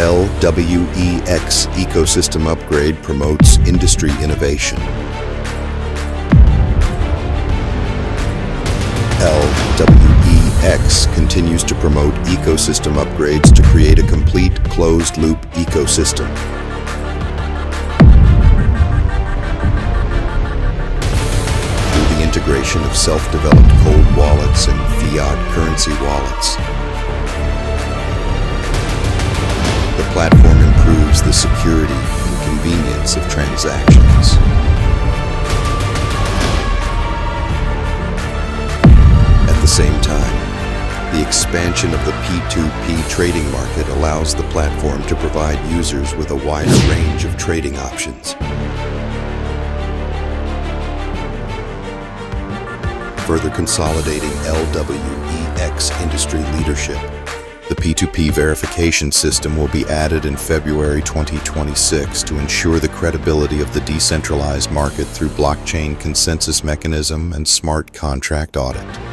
LWEX ecosystem upgrade promotes industry innovation. LWEX continues to promote ecosystem upgrades to create a complete closed-loop ecosystem. Through the integration of self-developed cold wallets and fiat currency wallets, the security and convenience of transactions. At the same time, the expansion of the P2P trading market allows the platform to provide users with a wider range of trading options. Further consolidating LWEX industry leadership, the P2P verification system will be added in February 2026 to ensure the credibility of the decentralized market through blockchain consensus mechanism and smart contract audit.